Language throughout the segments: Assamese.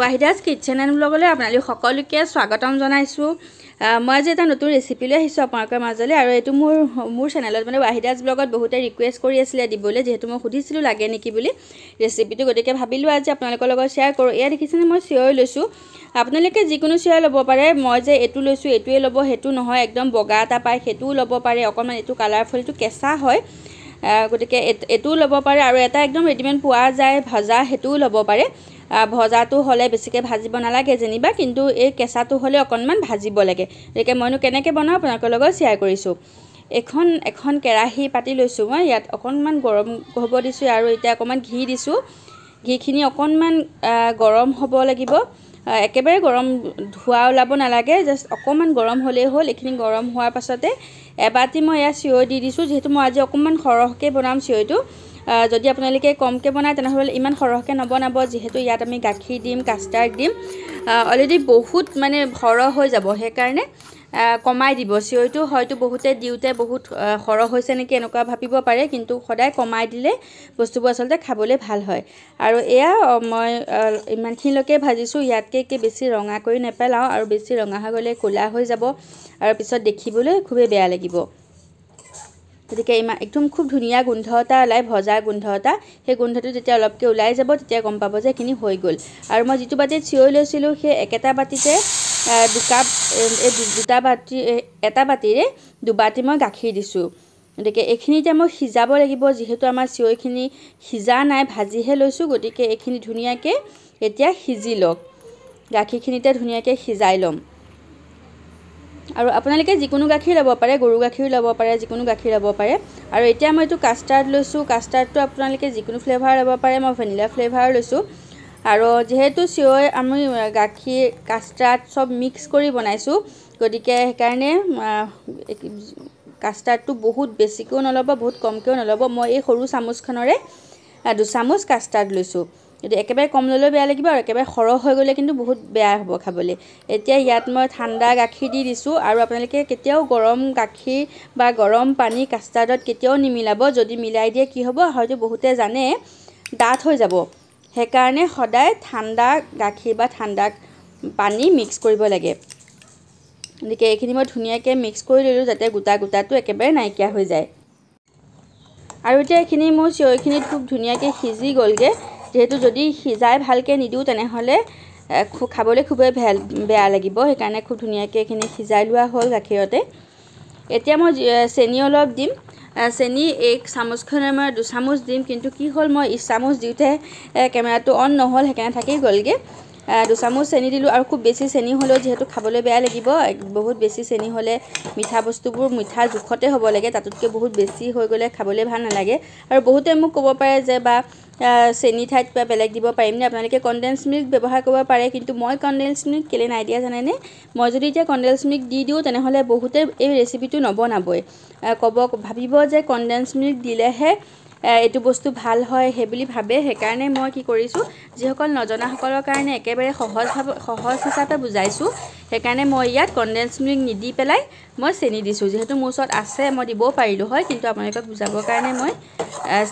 ৱাহিদাছ কিটচেন এণ্ড ব্লগলৈ আপোনালোক সকলোকে স্বাগতম জনাইছোঁ। মই আজি এটা নতুন ৰেচিপি লৈ আহিছোঁ আপোনালোকৰ মাজলৈ আৰু এইটো মোৰ মোৰ চেনেলত মানে ৱাহিদাছ ব্লগত বহুতে ৰিকুৱেষ্ট কৰি আছিলে দিবলৈ যিহেতু মই সুধিছিলোঁ লাগে নেকি বুলি। ৰেচিপিটো গতিকে ভাবিলোঁ আজি আপোনালোকৰ লগত শ্বেয়াৰ কৰোঁ। এয়া দেখিছেনে মই চিঞৰ লৈছোঁ। আপোনালোকে যিকোনো চিঞৰ ল'ব পাৰে মই যে এইটো লৈছোঁ এইটোৱে ল'ব সেইটো নহয় একদম বগা এটা পায় সেইটোও ল'ব পাৰে অকণমান এইটো কালাৰফুল এইটো কেঁচা হয়। গতিকে এইটোও ল'ব পাৰে আৰু এটা একদম ৰেডিমেড পোৱা যায় ভজা সেইটোও ল'ব পাৰে। ভজাটো হ'লে বেছিকৈ ভাজিব নালাগে যেনিবা কিন্তু এই কেঁচাটো হ'লে অকণমান ভাজিব লাগে। গতিকে মইনো কেনেকৈ বনাওঁ আপোনালোকৰ লগত শ্বেয়াৰ কৰিছোঁ। এখন এখন কেৰাহী পাতি লৈছোঁ মই ইয়াত অকণমান গৰম হ'ব দিছোঁ আৰু এতিয়া অকণমান ঘি দিছোঁ। ঘিখিনি অকণমান গৰম হ'ব লাগিব। একেবাৰে গৰম ধোৱা ওলাব নালাগে জাষ্ট অকণমান গৰম হ'লেই হ'ল এইখিনি গৰম হোৱাৰ পাছতে এবাটি মই এয়া চিঞৰ দি দিছোঁ যিহেতু মই আজি অকণমান সৰহকৈ বনাম চিঞৰটো। যদি আপোনালোকে কমকৈ বনায় তেনেহ'লে ইমান সৰহকৈ নবনাব। যিহেতু ইয়াত আমি গাখীৰ দিম কাষ্টাৰ্ড দিম। অলৰেডি বহুত মানে সৰহ হৈ যাব সেইকাৰণে কমাই দিব। চিঞৰটো হয়তো বহুতে দিওঁতে বহুত সৰহ হৈছে নেকি এনেকুৱা ভাবিব পাৰে কিন্তু সদায় কমাই দিলে বস্তুবোৰ আচলতে খাবলৈ ভাল হয়। আৰু এয়া মই ইমানখিনিলৈকে ভাজিছোঁ। ইয়াতকৈ বেছি ৰঙা কৰি নেপেলাওঁ আৰু বেছি ৰঙা হৈ গ'লে ক'লা হৈ যাব। আৰু পিছত দেখিবলৈ খুবেই বেয়া লাগিব। গতিকে ইমান একদম খুব ধুনীয়া গোন্ধ এটা ওলাই ভজা গোন্ধ এটা। সেই গোন্ধটো যেতিয়া অলপকৈ ওলাই যাব তেতিয়া গম পাব যে এইখিনি হৈ গ'ল। আৰু মই যিটো বাতিত চিঞৰি লৈছিলোঁ সেই একেটা বাতিতে দুকাপ এই দুটা বাতি এটা বাতিৰে দুবাতি মই গাখীৰ দিছোঁ। গতিকে এইখিনি এতিয়া মই সিজাব লাগিব যিহেতু আমাৰ চিঞৰিখিনি সিজা নাই ভাজিহে লৈছোঁ। গতিকে এইখিনি ধুনীয়াকৈ এতিয়া সিজি লওক। গাখীৰখিনিতে ধুনীয়াকৈ সিজাই ল'ম। আৰু আপোনালোকে যিকোনো গাখীৰ ল'ব পাৰে গৰু গাখীৰ ল'ব পাৰে যিকোনো গাখীৰ ল'ব পাৰে। আৰু এতিয়া মই এইটো কাষ্টাৰ্ড লৈছোঁ কাষ্টাৰ্ডটো আপোনালোকে যিকোনো ফ্লেভাৰ ল'ব পাৰে মই ভেনিলা ফ্লেভাৰ লৈছোঁ। আৰু যিহেতু চিঞৰ আমি গাখীৰ কাষ্টাৰ্ড চব মিক্স কৰি বনাইছোঁ গতিকে সেইকাৰণে কাষ্টাৰ্ডটো বহুত বেছিকৈও নল'ব বহুত কমকৈও নল'ব। মই এই সৰু চামুচখনৰে দুচামুচ কাষ্টাৰ্ড লৈছোঁ। যদি একেবাৰে কম ল'লেও বেয়া লাগিব আৰু একেবাৰে সৰহ হৈ গ'লে কিন্তু বহুত বেয়া হ'ব খাবলৈ। এতিয়া ইয়াত মই ঠাণ্ডা গাখীৰ দি দিছোঁ আৰু আপোনালোকে কেতিয়াও গৰম গাখীৰ বা গৰম পানী কাষ্টাৰ্ডত কেতিয়াও নিমিলাব। যদি মিলাই দিয়ে কি হ'ব? হয়তো বহুতে জানে ডাঠ হৈ যাব। সেইকাৰণে সদায় ঠাণ্ডা গাখীৰ বা ঠাণ্ডা পানী মিক্স কৰিব লাগে। গতিকে এইখিনি মই ধুনীয়াকৈ মিক্স কৰি ল'লোঁ যাতে গোটা গোটাটো একেবাৰে নাইকিয়া হৈ যায়। আৰু এতিয়া এইখিনি মোৰ চিঞৰিখিনিত খুব ধুনীয়াকৈ সিজি গ'লগৈ। যিহেতু যদি সিজাই ভালকৈ নিদিওঁ তেনেহ'লে খাবলৈ খুবেই বেয়া লাগিব। সেইকাৰণে খুব ধুনীয়াকৈ এইখিনি সিজাই লোৱা হ'ল গাখীৰতে। এতিয়া মই চেনি অলপ দিম। চেনি এক চামুচখনে মই দুচামুচ দিম। কিন্তু কি হ'ল মই ইচামুচ দিওঁতে কেমেৰাটো অন নহ'ল সেইকাৰণে থাকি গ'লগৈ। দুচামুচ চেনি দিলোঁ আৰু খুব বেছি চেনি হ'লেও যিহেতু খাবলৈ বেয়া লাগিব বহুত বেছি চেনি হ'লে মিঠা বস্তুবোৰ মিঠা জোখতে হ'ব লাগে তাতোতকৈ বহুত বেছি হৈ গ'লে খাবলৈ ভাল নালাগে। আৰু বহুতে মোক ক'ব পাৰে যে বা চেনি ঠাইত কিবা বেলেগ দিব পাৰিমনে আপোনালোকে কনডেঞ্চ মিল্ক ব্যৱহাৰ কৰিব পাৰে কিন্তু মই কনডেঞ্চ মিল্ক কেলৈ নাই দিয়া জানেনে? মই যদি এতিয়া কনডেঞ্চ মিল্ক দি দিওঁ তেনেহ'লে বহুতে এই ৰেচিপিটো নবনাবই। ক'ব ভাবিব যে কনডেঞ্চ মিল্ক দিলেহে এইটো বস্তু ভাল হয় সেই বুলি ভাবে সেইকাৰণে মই কি কৰিছোঁ যিসকল নজনাসকলৰ কাৰণে একেবাৰে সহজভাৱে সহজ হিচাপে বুজাইছোঁ সেইকাৰণে মই ইয়াত কনডেঞ্চ মিল্ক নিদি পেলাই মই চেনি দিছোঁ। যিহেতু মোৰ ওচৰত আছে মই দিবও পাৰিলোঁ হয় কিন্তু আপোনালোকক বুজাবৰ কাৰণে মই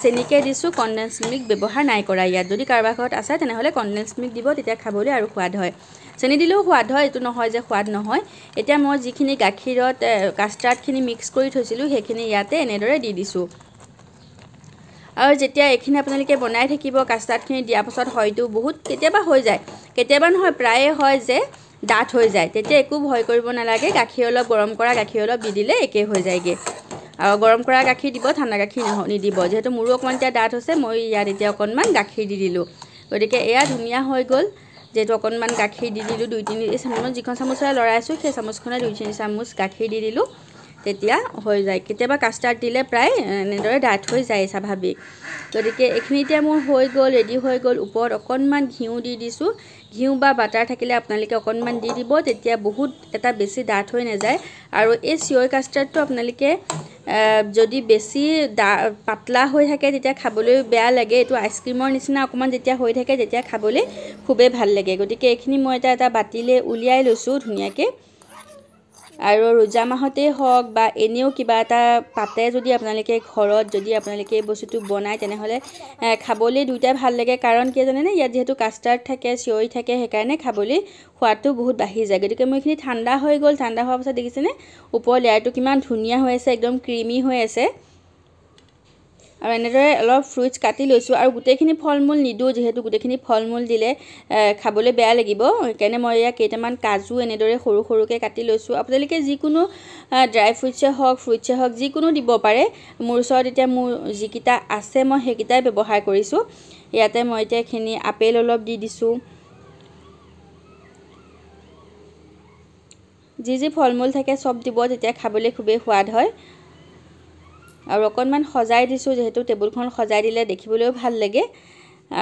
চেনিকে দিছোঁ কনডেঞ্চ মিল্ক ব্যৱহাৰ নাই কৰা ইয়াত। যদি কাৰোবাৰ ঘৰত আছে তেনেহ'লে কনডেঞ্চ মিল্ক দিব তেতিয়া খাবলৈ আৰু সোৱাদ হয়। চেনি দিলেও সোৱাদ হয় এইটো নহয় যে সোৱাদ নহয়। এতিয়া মই যিখিনি গাখীৰত কাষ্টাৰ্ডখিনি মিক্স কৰি থৈছিলোঁ সেইখিনি ইয়াতে এনেদৰে দি দিছোঁ। আৰু যেতিয়া এইখিনি আপোনালোকে বনাই থাকিব কাষ্টাৰ্ডখিনি দিয়াৰ পাছত হয়তো বহুত কেতিয়াবা হৈ যায়। কেতিয়াবা নহয় প্ৰায়ে হয় যে ডাঠ হৈ যায়। তেতিয়া একো ভয় কৰিব নালাগে। গাখীৰ অলপ গৰম কৰা গাখীৰ অলপ দি দিলে একেই হৈ যায়গৈ। আৰু গৰম কৰা গাখীৰ দিব ঠাণ্ডা গাখীৰ নিদিব। যিহেতু মোৰো অকণমান এতিয়া ডাঠ হৈছে মই ইয়াত এতিয়া অকণমান গাখীৰ দি দিলোঁ। গতিকে এয়া ধুনীয়া হৈ গ'ল। যিহেতু অকণমান গাখীৰ দি দিলোঁ দুই তিনি চামুচ যিখন চামুচেৰে লৰাইছোঁ সেই চামুচখনে দুই তিনি চামুচ গাখীৰ দি দিলোঁ। তেতিয়া হৈ যায়। কেতিয়াবা কাষ্টাৰ্ড দিলে প্ৰায় এনেদৰে ডাঠ হৈ যায় স্বাভাৱিক। গতিকে এইখিনি এতিয়া মোৰ হৈ গ'ল ৰেডি হৈ গ'ল। ওপৰত অকণমান ঘিউ দি দিছোঁ। ঘিউ বা বাটাৰ থাকিলে আপোনালোকে অকণমান দি দিব তেতিয়া বহুত এটা বেছি ডাঠ হৈ নাযায়। আৰু এই চিঞৰ কাষ্টাৰ্ডটো আপোনালোকে যদি বেছি ডা পাতলা হৈ থাকে তেতিয়া খাবলৈ বেয়া লাগে। এইটো আইচক্ৰীমৰ নিচিনা অকণমান যেতিয়া হৈ থাকে তেতিয়া খাবলৈ খুবেই ভাল লাগে। গতিকে এইখিনি মই এটা এটা বাতিলৈ উলিয়াই লৈছোঁ ধুনীয়াকৈ। আৰু ৰোজা মাহতেই হওক বা এনেও কিবা এটা পাতে যদি আপোনালোকে ঘৰত যদি আপোনালোকে এই বস্তুটো বনায় তেনেহ'লে খাবলৈ দুয়োটাই ভাল লাগে। কাৰণ কিয় জানেনে ইয়াত যিহেতু কাষ্টাৰ্ড থাকে চিঞৰি থাকে সেইকাৰণে খাবলৈ সোৱাদটো বহুত বাঢ়ি যায়। গতিকে মোৰ এইখিনি ঠাণ্ডা হৈ গ'ল। ঠাণ্ডা হোৱাৰ পাছত দেখিছেনে ওপৰৰ লেয়াৰটো কিমান ধুনীয়া হৈ আছে একদম ক্ৰিমি হৈ আছে। আৰু এনেদৰে অলপ ফ্ৰুইটছ কাটি লৈছোঁ আৰু গোটেইখিনি ফল মূল নিদিওঁ যিহেতু গোটেইখিনি ফল মূল দিলে খাবলৈ বেয়া লাগিব। সেইকাৰণে মই এয়া কেইটামান কাজু এনেদৰে সৰু সৰুকৈ কাটি লৈছোঁ। আপোনালোকে যিকোনো ড্ৰাই ফ্ৰুইটছে হওক ফ্ৰুইটছে হওক যিকোনো দিব পাৰে। মোৰ ওচৰত এতিয়া মোৰ যিকেইটা আছে মই সেইকেইটাই ব্যৱহাৰ কৰিছোঁ। ইয়াতে মই এতিয়া এইখিনি আপেল অলপ দি দিছোঁ। যি যি ফল মূল থাকে চব দিব তেতিয়া খাবলৈ খুবেই সোৱাদ হয়। আৰু অকণমান সজাই দিছোঁ যিহেতু টেবুলখন সজাই দিলে দেখিবলৈও ভাল লাগে।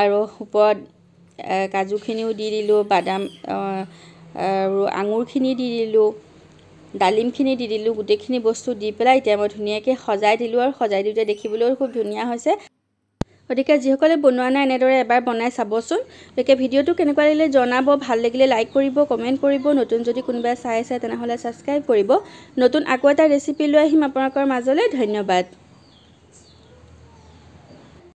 আৰু ওপৰত কাজুখিনিও দি দিলোঁ বাদাম আৰু আঙুৰখিনি দি দিলোঁ ডালিমখিনি দি দিলোঁ গোটেইখিনি বস্তু দি পেলাই এতিয়া মই ধুনীয়াকৈ সজাই দিলোঁ আৰু সজাই দিওঁতে দেখিবলৈও খুব ধুনীয়া হৈছে। গতিকে যিসকলে বনোৱা নাই এনেদৰে এবাৰ বনাই চাবচোন। গতিকে ভিডিঅ'টো কেনেকুৱা লাগিলে জনাব ভাল লাগিলে লাইক কৰিব কমেণ্ট কৰিব নতুন যদি কোনোবাই চাই আছে তেনেহ'লে ছাবস্ক্ৰাইব কৰিব। নতুন আকৌ এটা ৰেচিপি লৈ আহিম আপোনালোকৰ মাজলৈ ধন্যবাদ।